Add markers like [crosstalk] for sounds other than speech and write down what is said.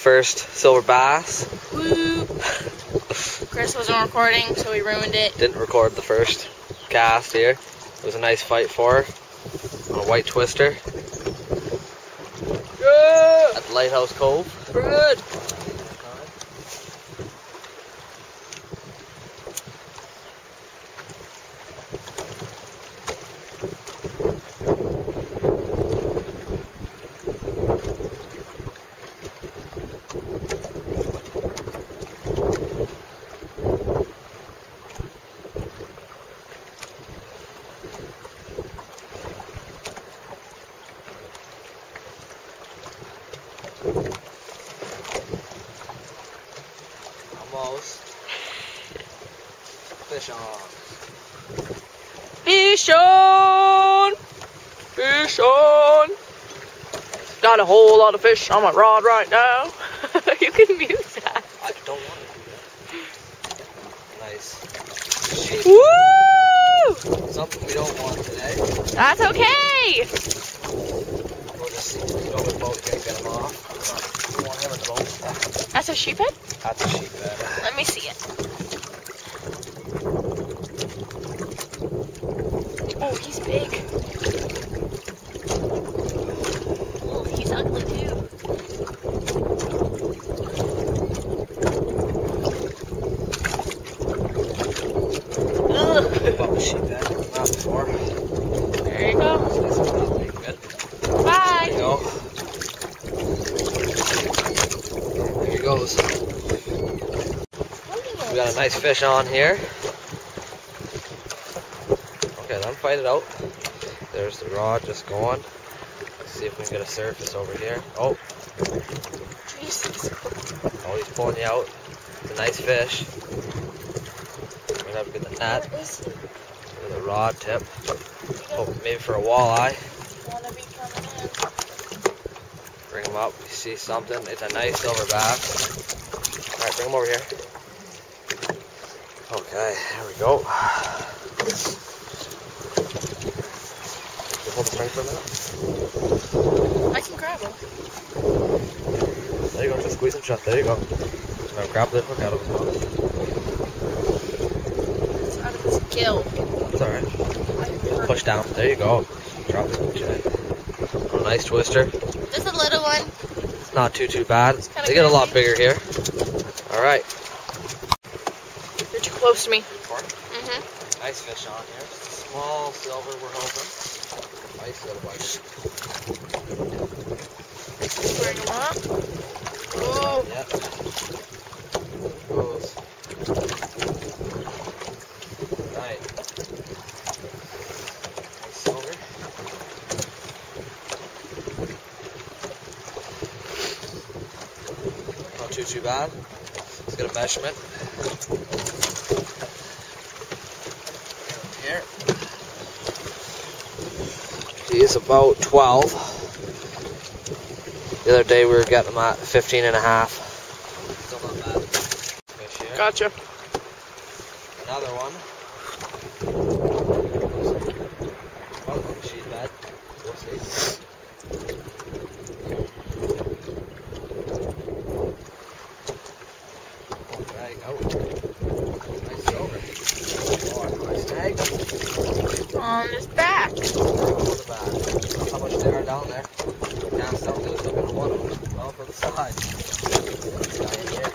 first silver bass. Woo! Chris wasn't recording, so he ruined it. Didn't record the first cast here. It was a nice fight for her on a white twister Yeah. at Lighthouse Cove. Good. Almost. Fish on. Fish on. Fish on. Got a whole lot of fish on my rod right now. [laughs] you can mute that. I don't want to do that. Nice. Woo! Something we don't want today. That's okay. We'll just see if we go with boat here and get them off. We want him in the boat. That's a sheephead? That's a sheephead. Let me see it. Oh, he's big. Oh, he's ugly too. Ugh. About the sheephead. Not before. There you go. This is not looking good. There you Bye. go. There he goes. We got a nice fish on here. Okay, let him fight it out. There's the rod just going. Let's see if we can get a surface over here. Oh, Jesus. oh, he's pulling you out. It's a nice fish. We're gonna have to get the net with a rod tip. Oh, maybe for a walleye. Bring him up. You see something? It's a nice silver bass. All right, bring him over here. Okay, there we go. You hold the string for a minute. I can grab him. There you go. Just squeeze him shut. There you go. Now grab the hook out of mouth. It's out of his gill. It's all right. Push down. There you go. Drop the hook, Jay. Oh, nice twister. Just a little one. It's not too too bad. They get a lot bigger here. All right. You're too close to me. Mm-hmm. Nice fish on here. Small silver, we're hoping. Nice little bite. Bring him up. Oh, Yep. Goes. Right. Nice silver. Not too too bad. Let's get a measurement. Here. He is about 12. The other day we were getting them at 15 and a half. Still not bad. Fish here. Gotcha. Another one. Probably like a down there. Down south there was up in the water. Well from the side. Down here.